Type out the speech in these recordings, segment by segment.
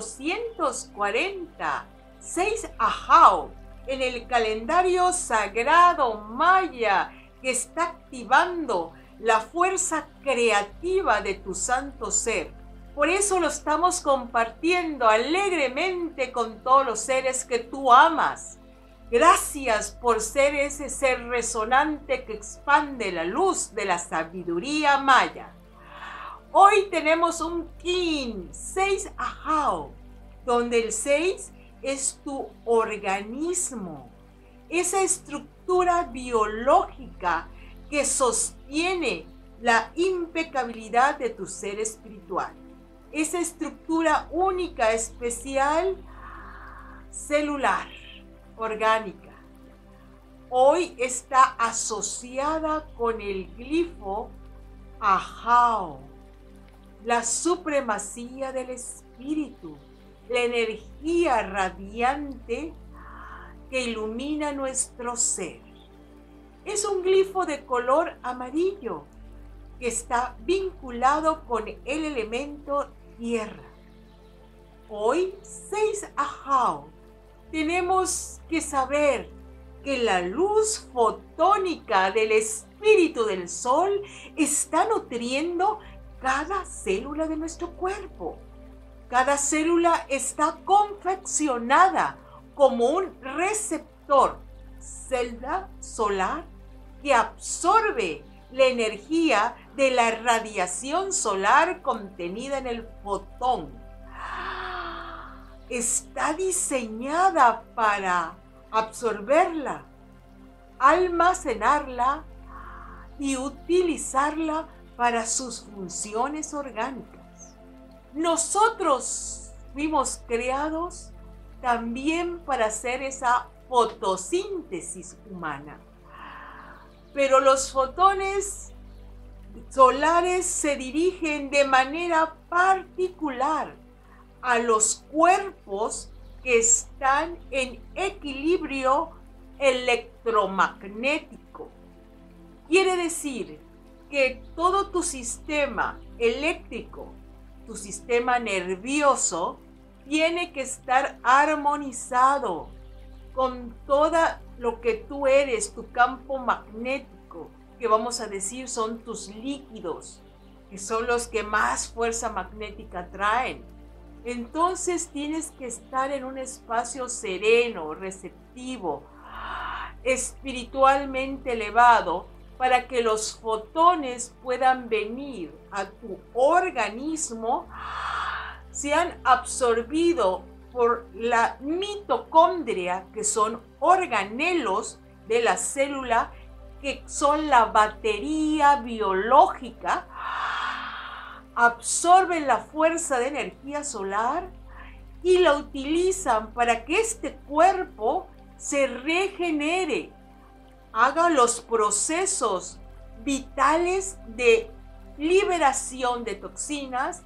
240, 6 Ajao, en el calendario sagrado maya que está activando la fuerza creativa de tu santo ser. Por eso lo estamos compartiendo alegremente con todos los seres que tú amas. Gracias por ser ese ser resonante que expande la luz de la sabiduría maya. Hoy tenemos un Kin 6 Ajao, donde el 6 es tu organismo, esa estructura biológica que sostiene la impecabilidad de tu ser espiritual. Esa estructura única, especial, celular, orgánica. Hoy está asociada con el glifo Ajao la supremacía del espíritu, la energía radiante que ilumina nuestro ser. Es un glifo de color amarillo que está vinculado con el elemento tierra. Hoy, 6 Ajao, tenemos que saber que la luz fotónica del espíritu del sol está nutriendo cada célula de nuestro cuerpo. Cada célula está confeccionada como un receptor, celda solar, que absorbe la energía de la radiación solar contenida en el fotón. Está diseñada para absorberla, almacenarla y utilizarla para sus funciones orgánicas. Nosotros fuimos creados también para hacer esa fotosíntesis humana. Pero los fotones solares se dirigen de manera particular a los cuerpos que están en equilibrio electromagnético. Quiere decir que todo tu sistema eléctrico, tu sistema nervioso, tiene que estar armonizado con todo lo que tú eres, tu campo magnético, que vamos a decir son tus líquidos, que son los que más fuerza magnética traen. Entonces tienes que estar en un espacio sereno, receptivo, espiritualmente elevado, para que los fotones puedan venir a tu organismo, sean absorbidos por la mitocondria, que son organelos de la célula, que son la batería biológica, absorben la fuerza de energía solar y la utilizan para que este cuerpo se regenere haga los procesos vitales de liberación de toxinas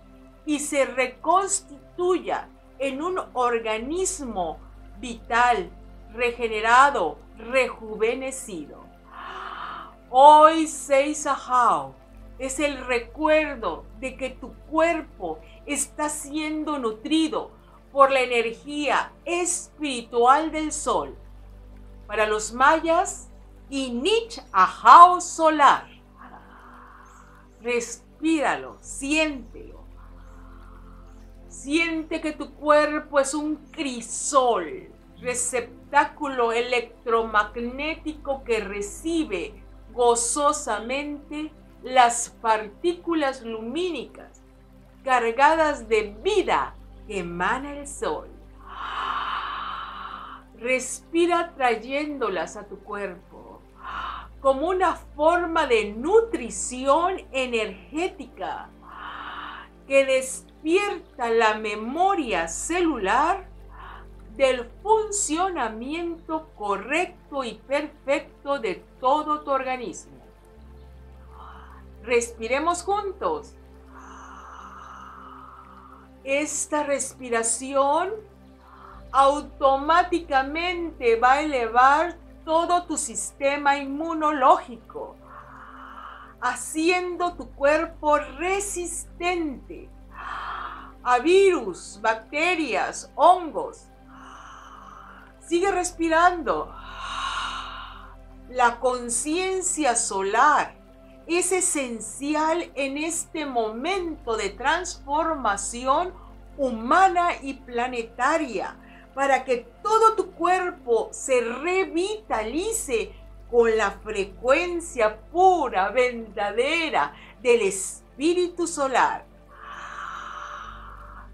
y se reconstituya en un organismo vital, regenerado, rejuvenecido. Hoy Seisahao es el recuerdo de que tu cuerpo está siendo nutrido por la energía espiritual del sol. Para los mayas, y Nich Ajao Solar. Respíralo, siéntelo. Siente que tu cuerpo es un crisol, receptáculo electromagnético que recibe gozosamente las partículas lumínicas cargadas de vida que emana el sol. Respira trayéndolas a tu cuerpo como una forma de nutrición energética que despierta la memoria celular del funcionamiento correcto y perfecto de todo tu organismo. Respiremos juntos. Esta respiración automáticamente va a elevar todo tu sistema inmunológico, haciendo tu cuerpo resistente a virus, bacterias, hongos. Sigue respirando. La conciencia solar es esencial en este momento de transformación humana y planetaria para que todo tu cuerpo se revitalice con la frecuencia pura, verdadera del espíritu solar.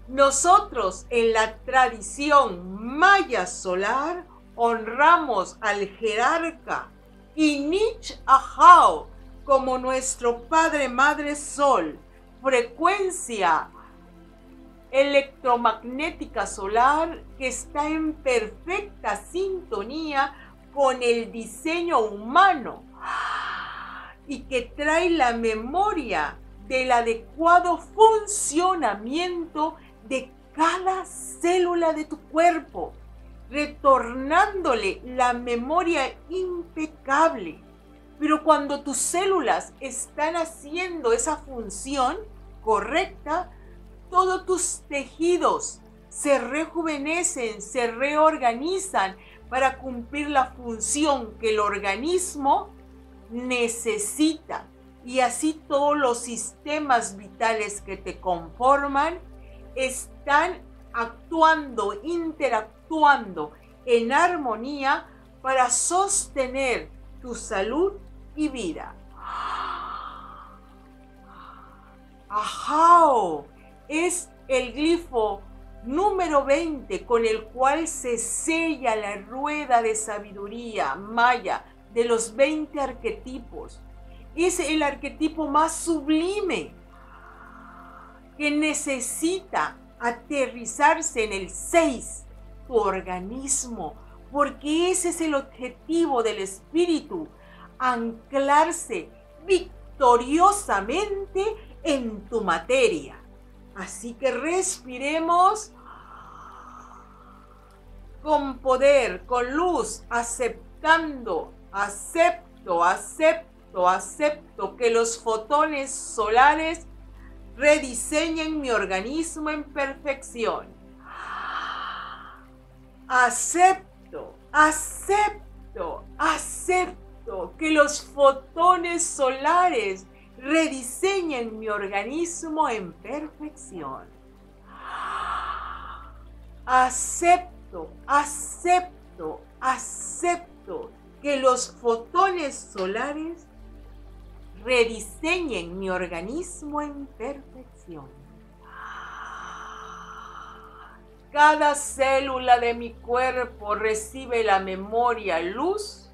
Nosotros en la tradición maya solar honramos al jerarca Inich Ahau como nuestro Padre Madre Sol, frecuencia electromagnética solar que está en perfecta sintonía con el diseño humano y que trae la memoria del adecuado funcionamiento de cada célula de tu cuerpo, retornándole la memoria impecable. Pero cuando tus células están haciendo esa función correcta, todos tus tejidos se rejuvenecen, se reorganizan para cumplir la función que el organismo necesita. Y así todos los sistemas vitales que te conforman están actuando, interactuando en armonía para sostener tu salud y vida. ¡Ajao! Es el glifo número 20 con el cual se sella la rueda de sabiduría maya de los 20 arquetipos. Es el arquetipo más sublime que necesita aterrizarse en el 6, tu organismo, porque ese es el objetivo del espíritu, anclarse victoriosamente en tu materia. Así que respiremos con poder, con luz, aceptando, acepto, acepto, acepto que los fotones solares rediseñen mi organismo en perfección. Acepto, acepto, acepto que los fotones solares rediseñen mi organismo en perfección. Acepto, acepto, acepto que los fotones solares rediseñen mi organismo en perfección. Cada célula de mi cuerpo recibe la memoria luz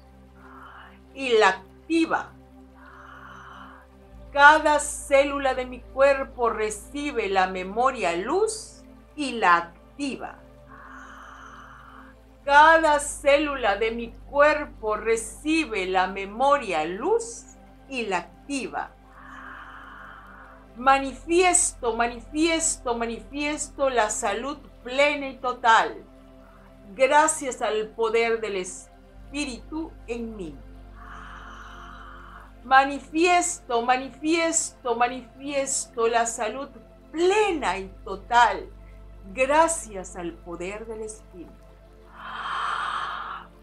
y la activa cada célula de mi cuerpo recibe la memoria luz y la activa. Cada célula de mi cuerpo recibe la memoria luz y la activa. Manifiesto, manifiesto, manifiesto la salud plena y total gracias al poder del Espíritu en mí. Manifiesto, manifiesto, manifiesto la salud plena y total gracias al poder del Espíritu.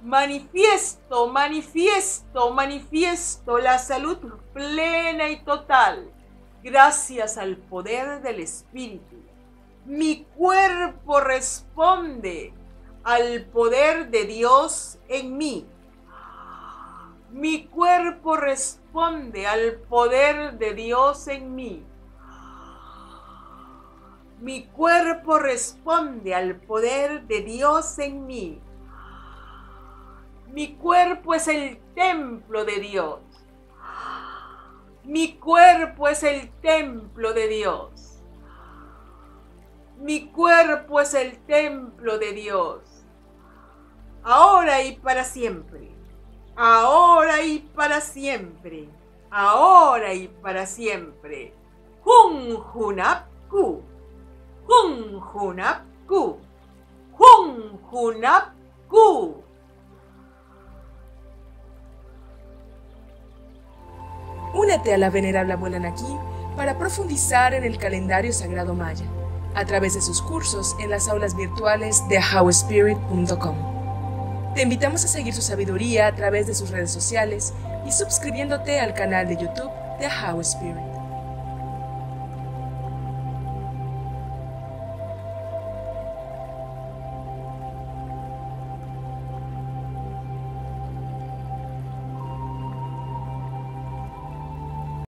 Manifiesto, manifiesto, manifiesto la salud plena y total gracias al poder del Espíritu. Mi cuerpo responde al poder de Dios en mí. Mi cuerpo responde al poder de Dios en mí. Mi cuerpo responde al poder de Dios en mí. Mi cuerpo es el templo de Dios. Mi cuerpo es el templo de Dios. Mi cuerpo es el templo de Dios. Ahora y para siempre ahora y para siempre, ahora y para siempre. Hun Hunapku, Hun Hunapku, Hun Hunapku. Únete a la venerable abuela Naki para profundizar en el calendario sagrado maya. a través de sus cursos en las aulas virtuales de howspirit.com. Te invitamos a seguir su sabiduría a través de sus redes sociales y suscribiéndote al canal de YouTube de How Spirit.